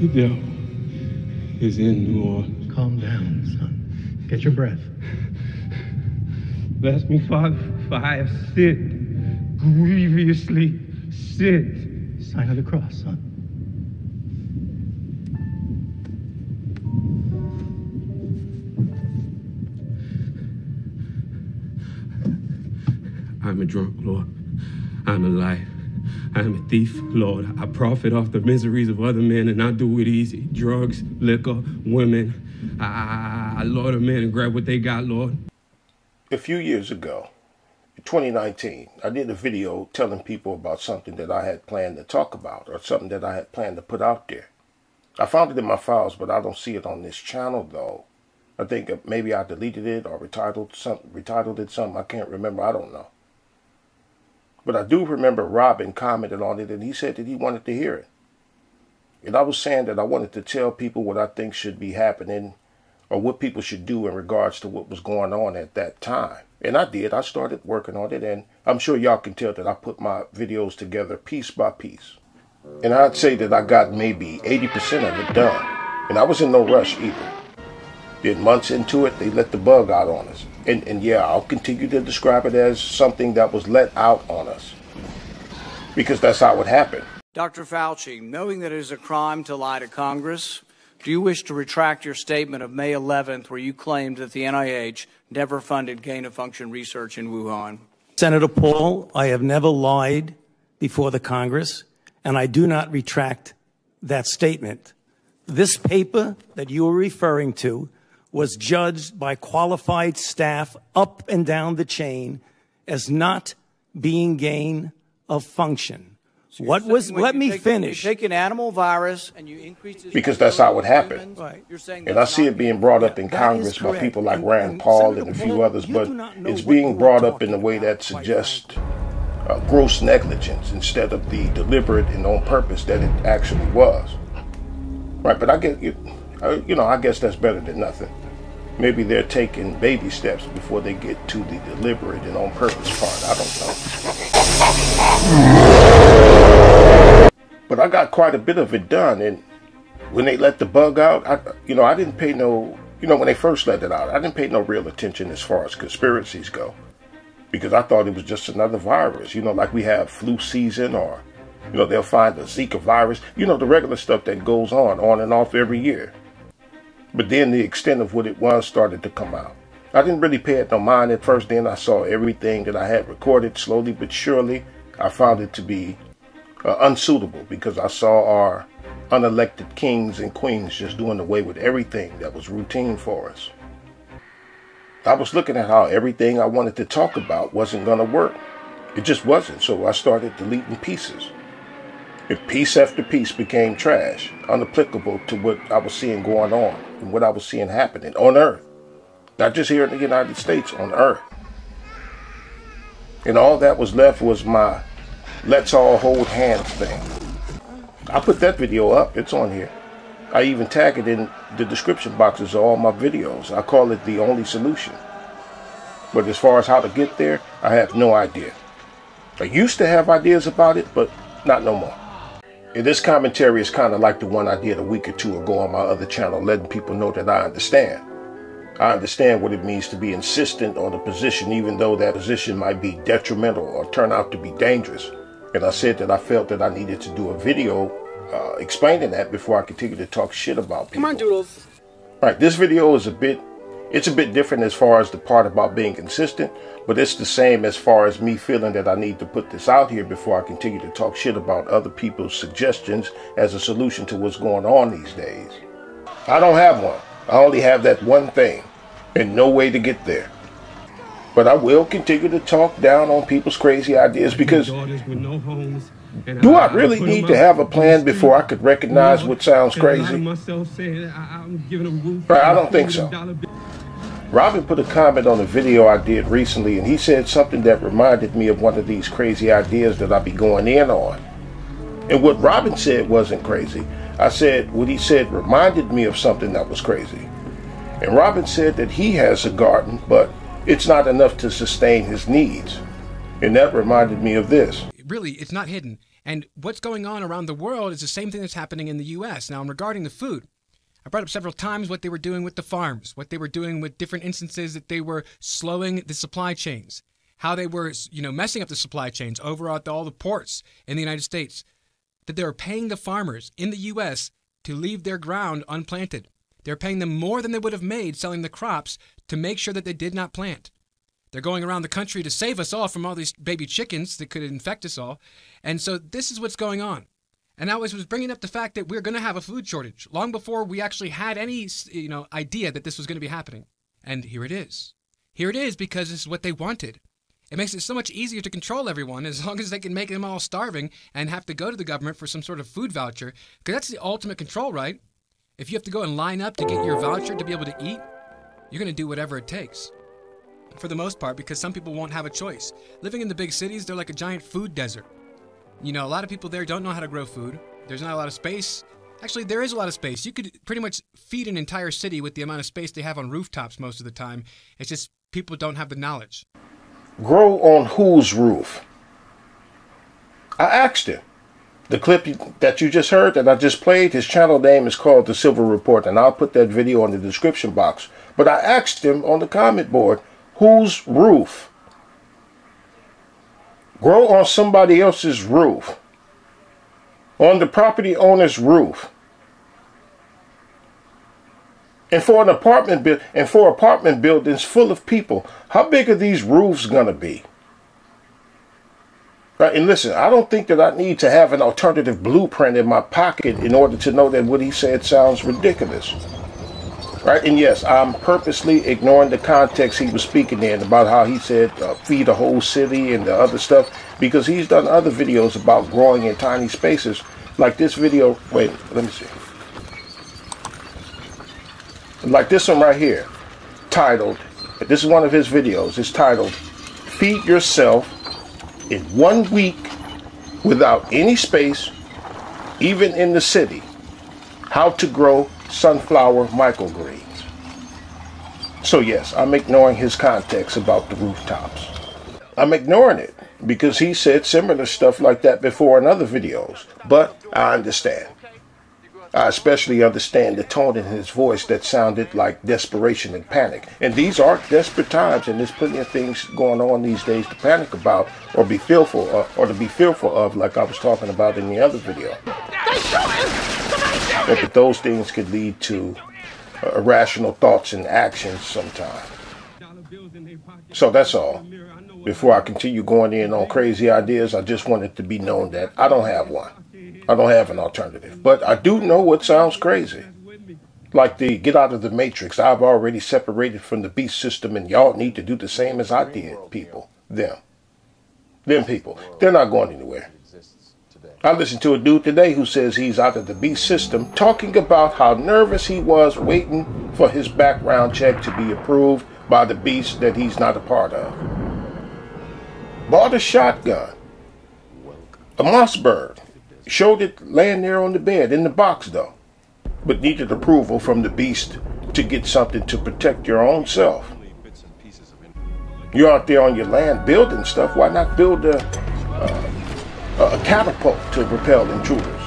The devil is in New Orleans. Calm down, son. Get your breath. Bless me, Father, for I have sinned, grievously sinned. Sign of the cross, son. I'm a drunk, Lord. I'm a liar. I'm a thief, Lord. I profit off the miseries of other men and I do it easy. Drugs, liquor, women. I, I, I lure them in and grab what they got, Lord. A few years ago, 2019, I did a video telling people about something that I had planned to talk about or something that I had planned to put out there. I found it in my files, but I don't see it on this channel though. I think maybe I deleted it or retitled something, retitled it something. I can't remember. I don't know. But I do remember Robin commented on it and he said that he wanted to hear it. And I was saying that I wanted to tell people what I think should be happening or what people should do in regards to what was going on at that time. And I did. I started working on it and I'm sure y'all can tell that I put my videos together piece by piece. And I'd say that I got maybe 80% of it done. And I was in no rush either. Then months into it, they let the bug out on us. And, and yeah, I'll continue to describe it as something that was let out on us. Because that's how it happened. Dr. Fauci, knowing that it is a crime to lie to Congress, do you wish to retract your statement of May 11th where you claimed that the NIH never funded gain of function research in Wuhan? Senator Paul, I have never lied before the Congress, and I do not retract that statement. This paper that you are referring to was judged by qualified staff up and down the chain as not being gain of function. So what was, let me take, finish. You take an animal virus and you increase Because that's how it happened. Right. And I see it being brought up in Congress by people like and, Rand and Paul and a few Paul, others, but it's being brought up in a way that suggests uh, gross negligence instead of the deliberate and on purpose that it actually was. Right, but I get, you, uh, you know, I guess that's better than nothing. Maybe they're taking baby steps before they get to the deliberate and on purpose part. I don't know. But I got quite a bit of it done. And when they let the bug out, I, you know, I didn't pay no, you know, when they first let it out, I didn't pay no real attention as far as conspiracies go. Because I thought it was just another virus, you know, like we have flu season or, you know, they'll find the Zika virus, you know, the regular stuff that goes on, on and off every year. But then the extent of what it was started to come out. I didn't really pay it no mind at first. Then I saw everything that I had recorded slowly but surely. I found it to be uh, unsuitable because I saw our unelected kings and queens just doing away with everything that was routine for us. I was looking at how everything I wanted to talk about wasn't going to work. It just wasn't, so I started deleting pieces. And piece after piece became trash, unapplicable to what I was seeing going on and what I was seeing happening on Earth. Not just here in the United States, on Earth. And all that was left was my let's all hold hands thing. I put that video up, it's on here. I even tag it in the description boxes of all my videos. I call it the only solution. But as far as how to get there, I have no idea. I used to have ideas about it, but not no more. And this commentary is kind of like the one I did a week or two ago on my other channel, letting people know that I understand. I understand what it means to be insistent on a position, even though that position might be detrimental or turn out to be dangerous. And I said that I felt that I needed to do a video uh, explaining that before I continue to talk shit about people. Come on, Doodles. All right, this video is a bit it's a bit different as far as the part about being consistent, but it's the same as far as me feeling that I need to put this out here before I continue to talk shit about other people's suggestions as a solution to what's going on these days. I don't have one. I only have that one thing and no way to get there. But I will continue to talk down on people's crazy ideas because do I really need to have a plan before I could recognize what sounds crazy? I don't think so. Robin put a comment on a video I did recently, and he said something that reminded me of one of these crazy ideas that I be going in on. And what Robin said wasn't crazy. I said what he said reminded me of something that was crazy. And Robin said that he has a garden, but it's not enough to sustain his needs. And that reminded me of this. Really, it's not hidden. And what's going on around the world is the same thing that's happening in the U.S. Now, regarding the food, I brought up several times what they were doing with the farms, what they were doing with different instances that they were slowing the supply chains, how they were, you know, messing up the supply chains over at all the ports in the United States, that they were paying the farmers in the U.S. to leave their ground unplanted. They're paying them more than they would have made selling the crops to make sure that they did not plant. They're going around the country to save us all from all these baby chickens that could infect us all. And so this is what's going on. And I was, was bringing up the fact that we're going to have a food shortage long before we actually had any you know idea that this was going to be happening. And here it is. Here it is because this is what they wanted. It makes it so much easier to control everyone as long as they can make them all starving and have to go to the government for some sort of food voucher. Because that's the ultimate control, right? If you have to go and line up to get your voucher to be able to eat, you're going to do whatever it takes for the most part because some people won't have a choice. Living in the big cities, they're like a giant food desert. You know, a lot of people there don't know how to grow food. There's not a lot of space. Actually, there is a lot of space. You could pretty much feed an entire city with the amount of space they have on rooftops most of the time. It's just people don't have the knowledge. Grow on whose roof? I asked him. The clip that you just heard, that I just played, his channel name is called The Silver Report, and I'll put that video in the description box. But I asked him on the comment board, whose roof? Grow on somebody else's roof. On the property owner's roof. And for an apartment build and for apartment buildings full of people, how big are these roofs gonna be? Right, and listen, I don't think that I need to have an alternative blueprint in my pocket in order to know that what he said sounds ridiculous right? And yes, I'm purposely ignoring the context he was speaking in about how he said uh, feed a whole city and the other stuff because he's done other videos about growing in tiny spaces. Like this video, wait, let me see. Like this one right here, titled, this is one of his videos, it's titled, Feed Yourself in One Week Without Any Space, Even in the City. How to Grow sunflower microgreens. So yes, I'm ignoring his context about the rooftops. I'm ignoring it because he said similar stuff like that before in other videos. But I understand. I especially understand the tone in his voice that sounded like desperation and panic. And these are desperate times, and there's plenty of things going on these days to panic about or be fearful of, or to be fearful of, like I was talking about in the other video but those things could lead to uh, irrational thoughts and actions sometimes. So that's all. Before I continue going in on crazy ideas, I just wanted to be known that I don't have one. I don't have an alternative. But I do know what sounds crazy. Like the get out of the matrix. I've already separated from the beast system, and y'all need to do the same as I did, people. Them. Them people. They're not going anywhere. I listened to a dude today who says he's out of the beast system talking about how nervous he was waiting for his background check to be approved by the beast that he's not a part of. Bought a shotgun, a Mossberg, showed it laying there on the bed in the box though, but needed approval from the beast to get something to protect your own self. You're out there on your land building stuff. Why not build a, uh, a catapult to repel intruders?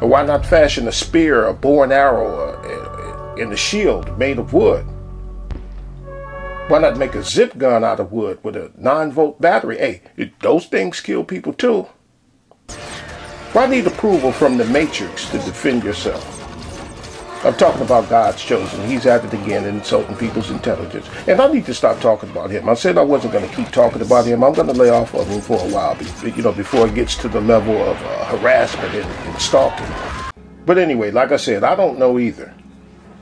Or why not fashion a spear, a bow and arrow, and a shield made of wood? Why not make a zip gun out of wood with a 9 volt battery? Hey, it, those things kill people too. Why need approval from the Matrix to defend yourself? I'm talking about God's chosen. He's at it again insulting people's intelligence. And I need to stop talking about him. I said I wasn't going to keep talking about him. I'm going to lay off of him for a while, you know, before it gets to the level of uh, harassment and, and stalking. But anyway, like I said, I don't know either.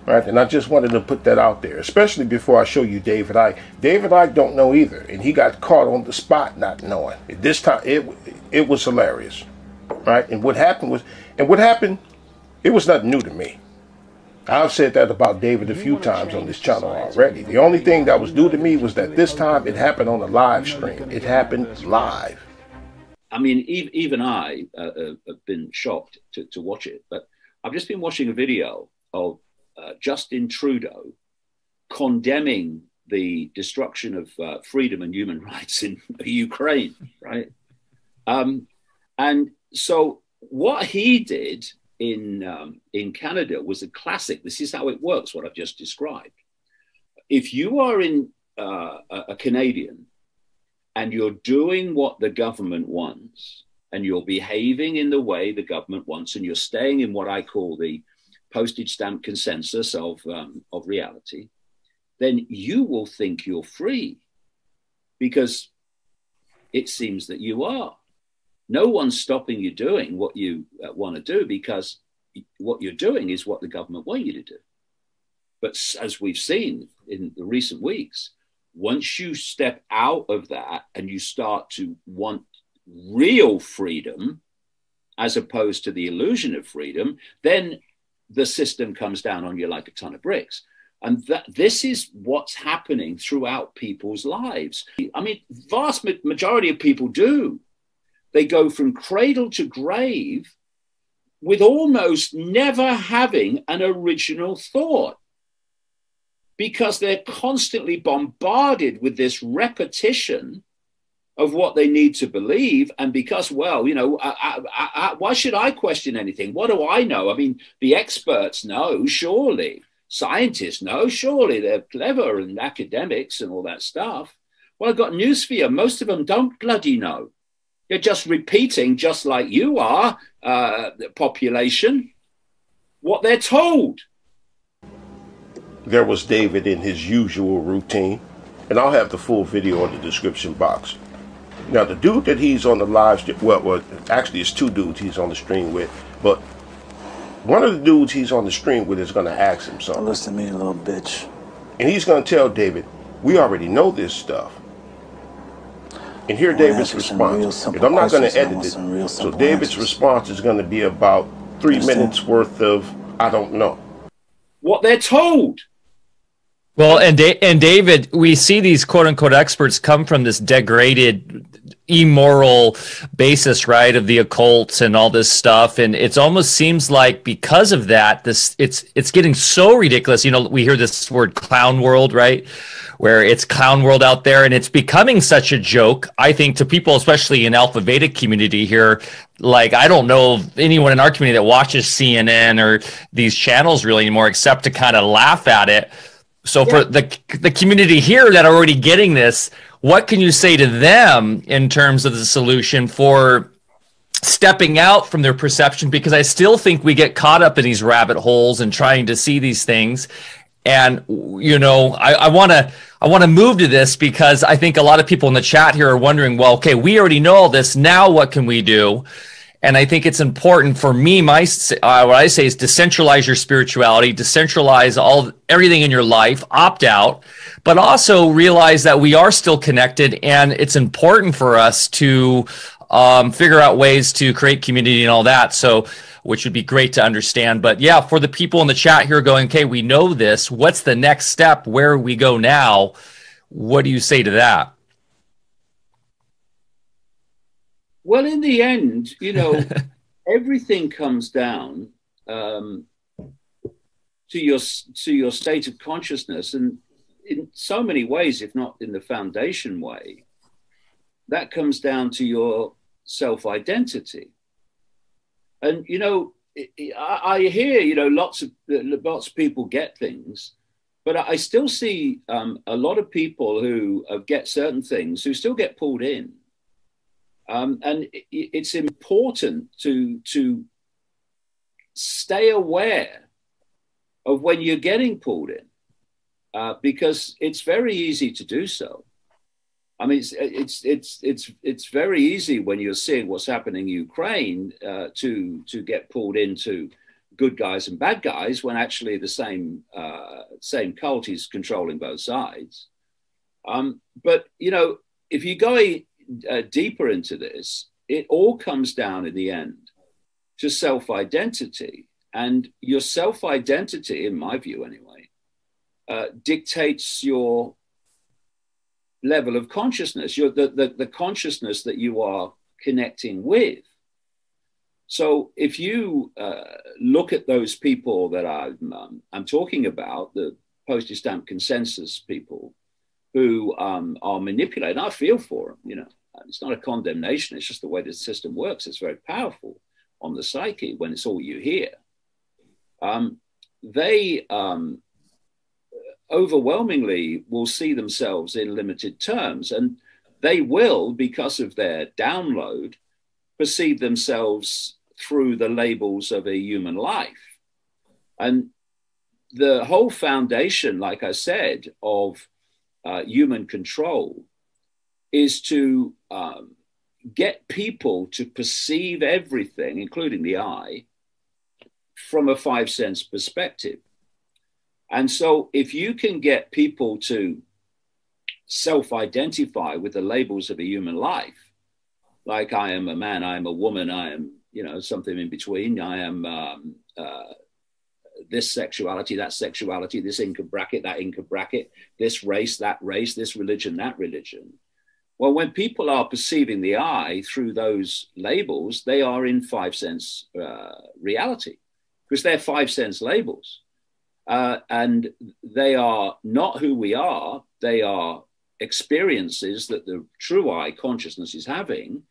Right? And I just wanted to put that out there, especially before I show you David Icke. David Icke don't know either, and he got caught on the spot not knowing. This time, it it was hilarious, right? And what happened was, and what happened, it was nothing new to me. I've said that about David a few times on this channel already. The only thing that was new to me was that this time it happened on a live stream. It happened live. I mean, even I uh, uh, have been shocked to, to watch it, but I've just been watching a video of uh, Justin Trudeau condemning the destruction of uh, freedom and human rights in Ukraine, right? Um, And so what he did in um, in Canada was a classic. This is how it works. What I've just described. If you are in uh, a Canadian and you're doing what the government wants, and you're behaving in the way the government wants, and you're staying in what I call the postage stamp consensus of um, of reality, then you will think you're free because it seems that you are. No one's stopping you doing what you uh, want to do because what you're doing is what the government want you to do. But as we've seen in the recent weeks, once you step out of that and you start to want real freedom, as opposed to the illusion of freedom, then the system comes down on you like a ton of bricks. And that this is what's happening throughout people's lives. I mean, vast majority of people do. They go from cradle to grave with almost never having an original thought because they're constantly bombarded with this repetition of what they need to believe. And because, well, you know, I, I, I, why should I question anything? What do I know? I mean, the experts know, surely. Scientists know, surely. They're clever and academics and all that stuff. Well, I've got news for you. Most of them don't bloody know. They're just repeating, just like you are, uh, the population, what they're told. There was David in his usual routine, and I'll have the full video in the description box. Now, the dude that he's on the live stream, well, well, actually, it's two dudes he's on the stream with, but one of the dudes he's on the stream with is going to ask him something. Listen to me, little bitch. And he's going to tell David, we already know this stuff. And here David's response. And I'm not going to edit it. So David's answers. response is going to be about three Understand? minutes worth of I don't know. What they're told. Well, and da- and David, we see these quote unquote experts come from this degraded immoral basis, right, of the occult and all this stuff. And it almost seems like because of that, this it's it's getting so ridiculous. You know, we hear this word clown world, right? Where it's clown world out there, and it's becoming such a joke, I think, to people, especially in Alpha Beta community here. Like, I don't know anyone in our community that watches CNN or these channels really anymore, except to kind of laugh at it. So yeah. for the the community here that are already getting this, what can you say to them in terms of the solution for stepping out from their perception? Because I still think we get caught up in these rabbit holes and trying to see these things. And you know, I want to I want to move to this because I think a lot of people in the chat here are wondering, well, okay, we already know all this. Now, what can we do? And I think it's important for me. My uh, what I say is decentralize your spirituality, decentralize all everything in your life, opt out, but also realize that we are still connected, and it's important for us to um, figure out ways to create community and all that. So, which would be great to understand. But yeah, for the people in the chat here going, okay, we know this. What's the next step? Where we go now? What do you say to that? Well, in the end, you know, everything comes down um, to your to your state of consciousness, and in so many ways, if not in the foundation way, that comes down to your self identity. And you know, I, hear you know lots of lots of people get things, but I still see um, a lot of people who uh, get certain things who still get pulled in um, and it's important to, to stay aware of when you're getting pulled in uh, because it's very easy to do so. I mean, it's, it's, it's, it's, it's very easy when you're seeing what's happening in Ukraine uh, to, to get pulled into good guys and bad guys when actually the same, uh, same cult is controlling both sides. Um, but, you know, if you go uh, deeper into this, it all comes down in the end to self identity. And your self identity, in my view anyway, uh, dictates your level of consciousness, your, the, the, the consciousness that you are connecting with. So if you uh, look at those people that I'm, um, I'm talking about, the postage stamp consensus people who um, are manipulated, I feel for them, you know it's not a condemnation, it's just the way the system works. It's very powerful on the psyche when it's all you hear. Um, they um, overwhelmingly will see themselves in limited terms, and they will, because of their download, perceive themselves through the labels of a human life. And the whole foundation, like I said, of uh, human control is to um, get people to perceive everything, including the I, from a five sense perspective. And so, if you can get people to self identify with the labels of a human life, like I am a man, I am a woman, I am, you know, something in between, I am um, uh, this sexuality, that sexuality, this income bracket, that income bracket, this race, that race, this religion, that religion. Well, when people are perceiving the I through those labels, they are in five sense uh, reality because they're five sense labels. Uh, and they are not who we are, they are experiences that the true I consciousness is having.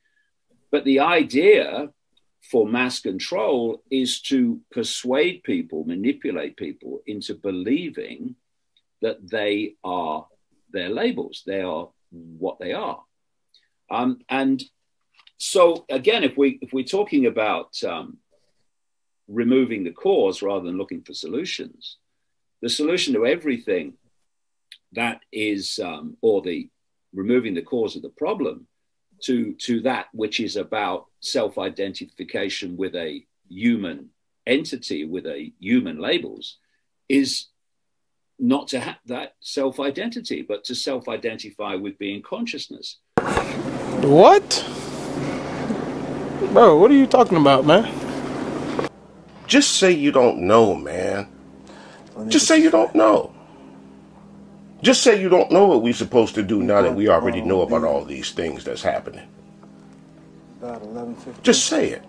But the idea for mass control is to persuade people, manipulate people into believing that they are their labels, they are what they are. Um, and so again, if we if we're talking about um, removing the cause rather than looking for solutions, the solution to everything that is, um, or the removing the cause of the problem to to that which is about self-identification with a human entity with a human labels is not to have that self-identity but to self-identify with being consciousness. What? Bro what are you talking about man? Just say you don't know man just say you don't know just say you don't know what we're supposed to do now that we already know about all these things that's happening. About 11.50. Just say it.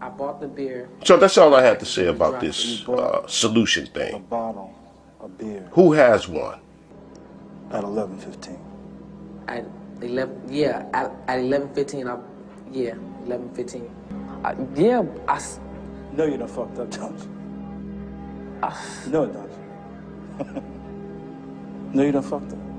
I bought the beer. So that's all I had to say about this uh, solution thing. A bottle of beer Who has one? at 11.15. At 11, yeah, at, at 11.15, I, yeah, 11.15. I, yeah, I, s- No, you done fucked up, don't you? I, No, doesn't. no, you don't fucked up.